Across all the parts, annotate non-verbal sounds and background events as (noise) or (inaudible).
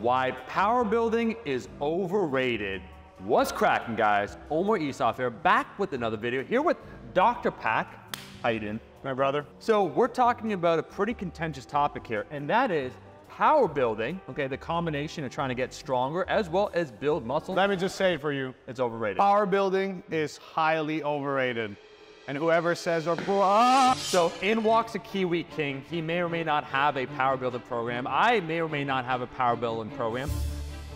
why power building is overrated. What's cracking, guys? Omar Isuf here, back with another video here with Dr. Pak. How you doing? My brother. So we're talking about a pretty contentious topic here, and that is power building, okay, the combination of trying to get stronger as well as build muscle. Let me just say it for you. It's overrated. Power building is highly overrated. And whoever says or ah, So in walks a Kiwi King. He may or may not have a power building program. I may or may not have a power building program.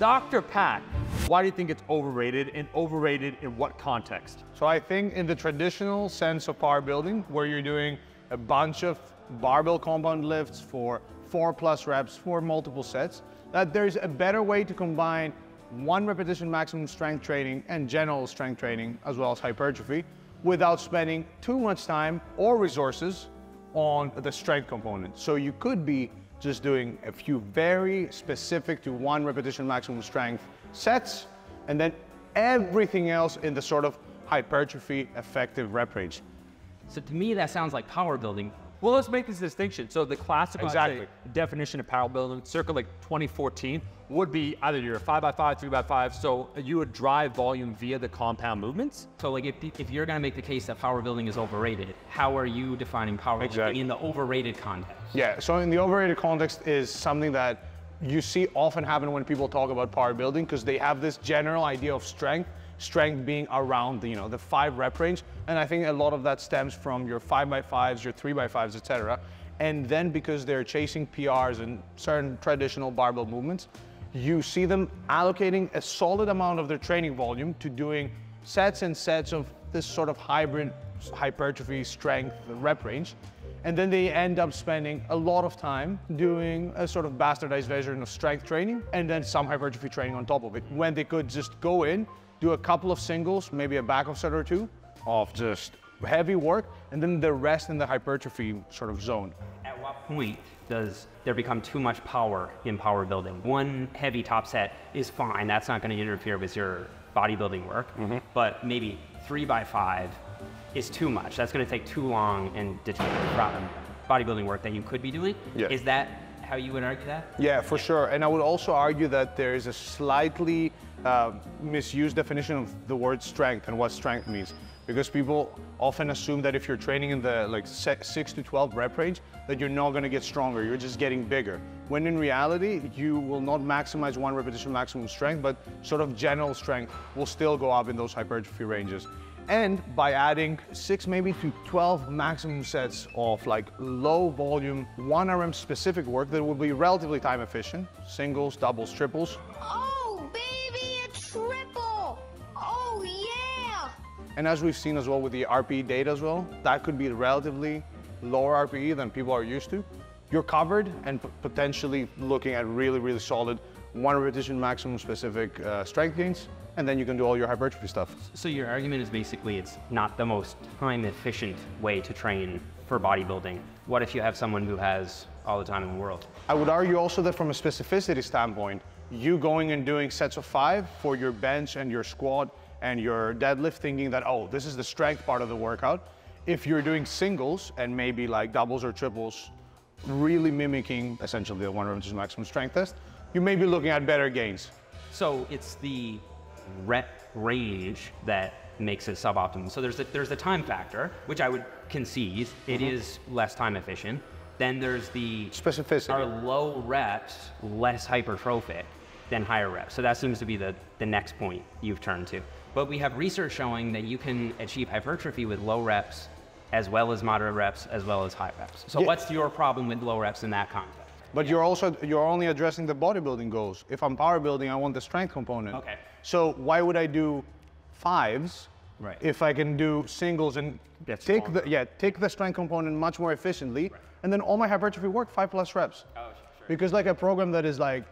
Dr. Pak, why do you think it's overrated and overrated in what context? So I think in the traditional sense of power building, where you're doing a bunch of barbell compound lifts for four plus reps for multiple sets, that there's a better way to combine one repetition maximum strength training and general strength training as well as hypertrophy without spending too much time or resources on the strength component. So you could be just doing a few very specific to one repetition maximum strength sets, and then everything else in the sort of hypertrophy effective rep range. So to me, that sounds like power building. Well, let's make this distinction. So the classical Exactly. definition of power building, circa like 2014, would be either you're a five by five, three by five. So you would drive volume via the compound movements. So like if, if you're gonna make the case that power building is overrated, how are you defining power Exactly. building in the overrated context? Yeah, so in the overrated context is something that you see often happen when people talk about power building because they have this general idea of strength, strength being around the, you know, the five rep range. And I think a lot of that stems from your five by fives, your three by fives, etc. And then because they're chasing PRs and certain traditional barbell movements, you see them allocating a solid amount of their training volume to doing sets and sets of this sort of hybrid hypertrophy strength rep range. And then they end up spending a lot of time doing a sort of bastardized version of strength training and then some hypertrophy training on top of it. When they could just go in, do a couple of singles, maybe a back set or two of just heavy work, and then the rest in the hypertrophy sort of zone. At what point does there become too much power in power building? One heavy top set is fine. That's not going to interfere with your bodybuilding work. Mm-hmm. But maybe three by five is too much. That's going to take too long and deter from bodybuilding work that you could be doing. Yeah. Is that how you would argue that? Yeah, for sure. And I would also argue that there is a slightly uh, misused definition of the word strength and what strength means. Because people often assume that if you're training in the like 6 to 12 rep range, that you're not going to get stronger, you're just getting bigger. When in reality, you will not maximize one repetition maximum strength, but sort of general strength will still go up in those hypertrophy ranges. And by adding six, maybe to 12 maximum sets of like low volume, one RM specific work that will be relatively time efficient, singles, doubles, triples. Oh, And as we've seen as well with the RPE data as well, that could be relatively lower RPE than people are used to. You're covered and potentially looking at really, really solid one repetition maximum specific uh, strength gains, and then you can do all your hypertrophy stuff. So your argument is basically it's not the most time efficient way to train for bodybuilding. What if you have someone who has all the time in the world? I would argue also that from a specificity standpoint, you going and doing sets of five for your bench and your squat and your deadlift, thinking that, oh, this is the strength part of the workout. If you're doing singles and maybe like doubles or triples, really mimicking essentially the one repetition maximum strength test, you may be looking at better gains. So it's the rep range that makes it suboptimal. So there's a, there's a time factor, which I would concede it mm-hmm. is less time efficient. Then there's the Specificity. are low reps less hypertrophic than higher reps. So that seems to be the, the next point you've turned to. But we have research showing that you can achieve hypertrophy with low reps as well as moderate reps as well as high reps. So Yeah. what's your problem with low reps in that context? But you're also you're only addressing the bodybuilding goals. If I'm power building, I want the strength component. Okay. So why would I do fives Right. if I can do singles and Get take stronger. the yeah take the strength component much more efficiently, and then all my hypertrophy work five plus reps. Oh, sure. Because like a program that is like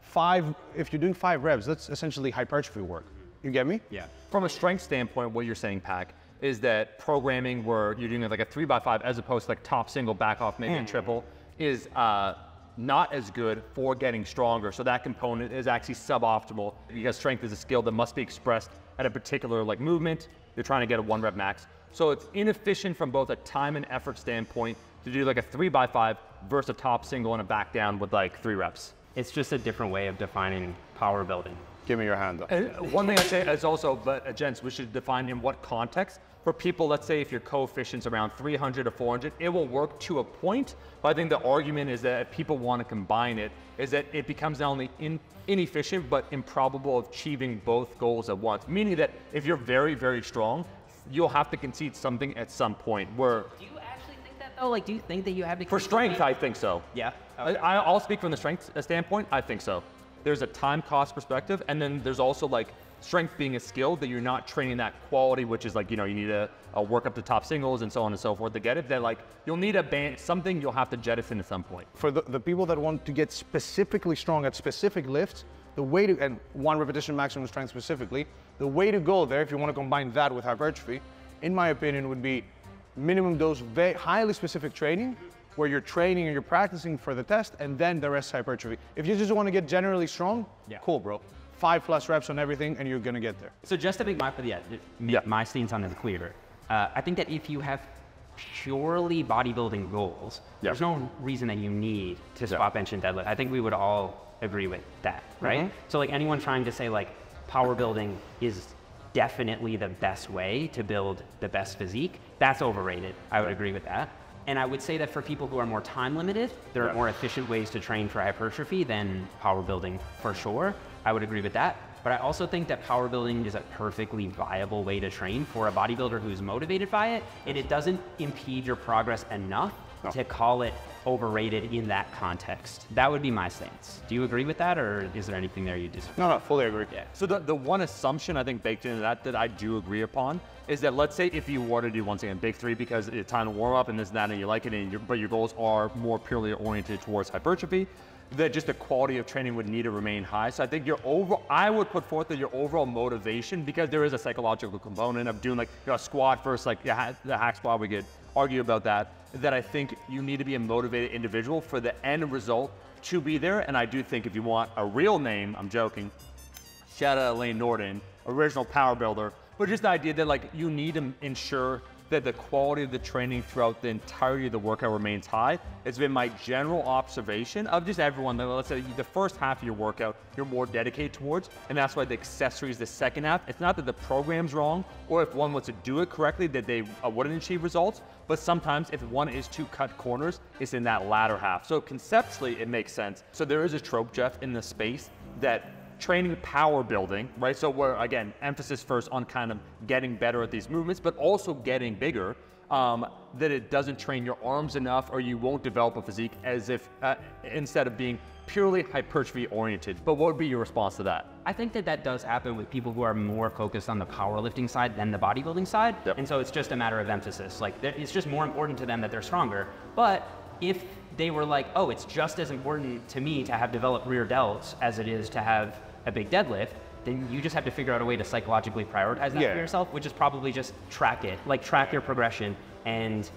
five, if you're doing five reps, that's essentially hypertrophy work. You get me? Yeah. From a strength standpoint, what you're saying, Pak, is that programming where you're doing like a three by five as opposed to like top single, back off, maybe a triple, is uh, not as good for getting stronger. So that component is actually suboptimal because strength is a skill that must be expressed at a particular like movement. You're trying to get a one rep max. So it's inefficient from both a time and effort standpoint to do like a three by five versus a top single and a back down with like three reps. It's just a different way of defining power building. Give me your hand though. And one thing I'd say is also, but uh, gents, we should define in what context. For people, let's say if your coefficient's around 300 or 400, it will work to a point. But I think the argument is that if people want to combine it, is that it becomes not only in, inefficient but improbable of achieving both goals at once. Meaning that if you're very, very strong, you'll have to concede something at some point. Where though? Like, do you think that you have to? for strength, I think so. Yeah. I, I- I'll speak from the strength standpoint. I think so. There's a time cost perspective, and then there's also like strength being a skill that you're not training that quality, which is like you know you need to uh, work up the top singles and so on and so forth to get it. That like you'll need a band something you'll have to jettison at some point. For the, the people that want to get specifically strong at specific lifts, the way to, and one repetition maximum strength specifically, the way to go there, if you want to combine that with hypertrophy, in my opinion, would be minimum dose, very highly specific training, where you're training and you're practicing for the test, and then the rest hypertrophy. If you just want to get generally strong, Yeah. cool, bro. Five plus reps on everything, and you're gonna get there. So just to make my yeah, Yeah. my stance on it clear, uh, I think that if you have purely bodybuilding goals, Yeah. there's no reason that you need to squat, bench, and deadlift. I think we would all agree with that, right? Mm-hmm. So like anyone trying to say like power building is definitely the best way to build the best physique, that's overrated. I would agree with that. And I would say that for people who are more time limited, there are Yeah. more efficient ways to train for hypertrophy than power building for sure. I would agree with that. But I also think that power building is a perfectly viable way to train for a bodybuilder who's motivated by it, and it doesn't impede your progress enough to call it overrated in that context. That would be my stance. Do you agree with that, or is there anything there you disagree? No, no, fully agree. Yeah. So the, the one assumption I think baked into that that I do agree upon is that let's say if you were to do once again big three because it's time to warm up and this and that and you like it and your, but your goals are more purely oriented towards hypertrophy, that just the quality of training would need to remain high. So I think your over I would put forth that your overall motivation because there is a psychological component of doing like you know, a squat versus like the hack, squat we could argue about that that I think you need to be a motivated individual for the end result to be there. And I do think if you want a real name I'm joking shout out Layne Norton, original power builder, but just the idea that like you need to ensure that the quality of the training throughout the entirety of the workout remains high. It's been my general observation of just everyone. that, Let's say the first half of your workout, you're more dedicated towards, and that's why the accessories the second half. It's not that the program's wrong, or if one was to do it correctly, that they uh, wouldn't achieve results. But sometimes, if one is to cut corners, it's in that latter half. So conceptually, it makes sense. So there is a trope, Jeff, in the space that training power building, right? So we're again emphasis first on kind of getting better at these movements, but also getting bigger. Um, that it doesn't train your arms enough, or you won't develop a physique as if uh, instead of being purely hypertrophy oriented. But what would be your response to that? I think that that does happen with people who are more focused on the powerlifting side than the bodybuilding side. Yep. And so it's just a matter of emphasis. Like, it's just more important to them that they're stronger. But if they were like, oh, it's just as important to me to have developed rear delts as it is to have a big deadlift, then you just have to figure out a way to psychologically prioritize that Yeah. for yourself, which is probably just track it. Like, track your progression and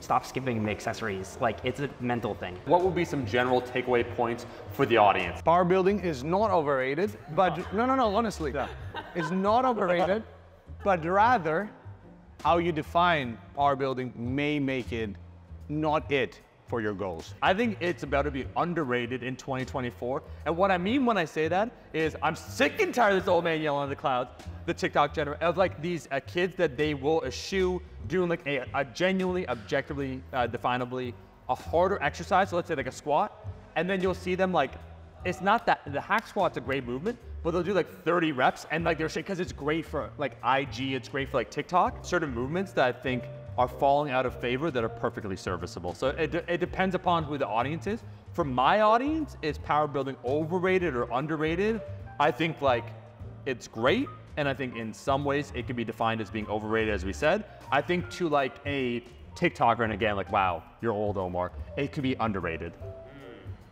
stop skipping the accessories. Like, it's a mental thing. What would be some general takeaway points for the audience? Power building is not overrated, but no, no, no, honestly, (laughs) it's not overrated, but rather how you define power building may make it not it for your goals. I think it's about to be underrated in 2024. And what I mean when I say that is I'm sick and tired of this old man yelling at the clouds, the TikTok generation, of like these uh, kids that they will eschew doing like a, a genuinely, objectively, uh, definably a harder exercise. So let's say like a squat. And then you'll see them like, it's not that, the hack squat's a great movement, but they'll do like 30 reps and like they're saying because it's great for like IG, it's great for like TikTok. Certain movements that I think are falling out of favor that are perfectly serviceable. So it, it depends upon who the audience is. For my audience, is power building overrated or underrated? I think like it's great, and I think in some ways it can be defined as being overrated, as we said. I think to like a TikToker, and again, like wow, you're old, Omar. It could be underrated.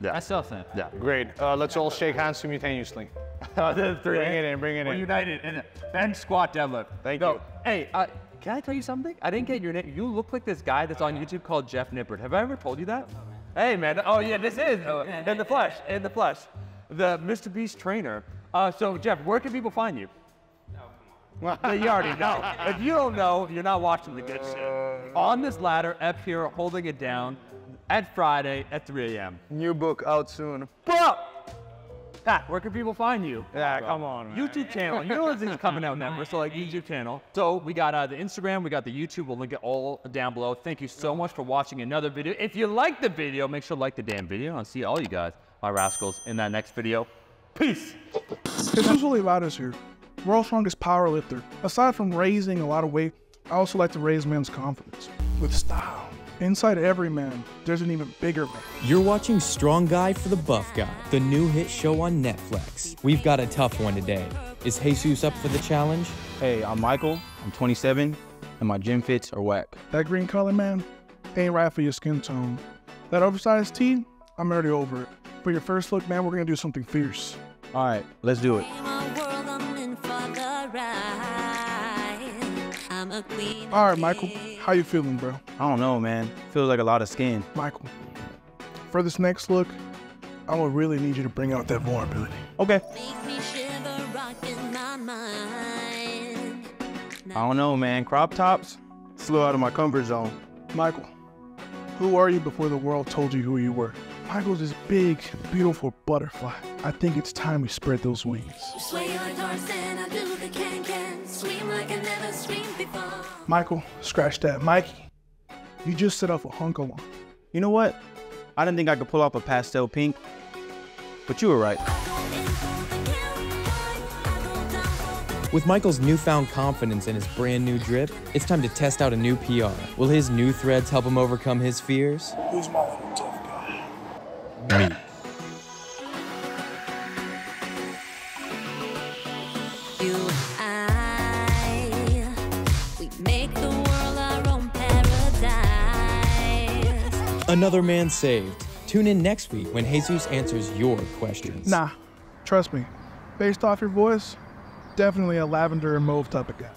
Yeah. I still think. yeah. Great. Uh, let's all shake hands simultaneously. the (laughs) three. Bring it in, bring it We're in. united in it. bench squat deadlift. Thank no, you. Hey, uh, can I tell you something? I didn't get your name. You look like this guy that's on YouTube called Jeff Nippard. Have I ever told you that? Hey, man. Oh, yeah, this is uh, in the flesh. In the flesh. The Mr. Beast trainer. Uh, so, Jeff, where can people find you? Well, you already (laughs) know. If you don't know, you're not watching the good shit. On this ladder, up here, holding it down, at Friday at 3 a.m. New book out soon. Bro, Pak, where can people find you? Yeah, come on, man. YouTube channel. You know this thing's coming out never, so like YouTube channel. So we got uh, the Instagram, we got the YouTube. We'll link it all down below. Thank you so much for watching another video. If you like the video, make sure to like the damn video. I'll see all you guys, my rascals, in that next video. Peace. Jesus Olivares here, world's strongest power lifter. Aside from raising a lot of weight, I also like to raise men's confidence with style. Inside every man, there's an even bigger man. You're watching Strong Guy for the Buff Guy, the new hit show on Netflix. We've got a tough one today. Is Jesus up for the challenge? Hey, I'm Michael. I'm 27, and my gym fits are whack. That green color, man, ain't right for your skin tone. That oversized tee, I'm already over it. For your first look, man, we're gonna do something fierce. All right, let's do it. All right, Michael, how you feeling, bro? I don't know, man. Feels like a lot of skin. Michael, for this next look, I will really need you to bring out that vulnerability. Okay. I don't know, man. Crop tops? Slow out of my comfort zone. Michael, who were you before the world told you who you were? Michael's this big, beautiful butterfly. I think it's time we spread those wings. Michael, scratch that. Mikey, you just set off a hunk of one. You know what? I didn't think I could pull off a pastel pink, but you were right. With Michael's newfound confidence in his brand new drip, it's time to test out a new PR. Will his new threads help him overcome his fears? Who's my little tough guy? Me. Another man saved. Tune in next week when Jesus answers your questions. Nah, trust me. Based off your voice, definitely a lavender and mauve type of guy.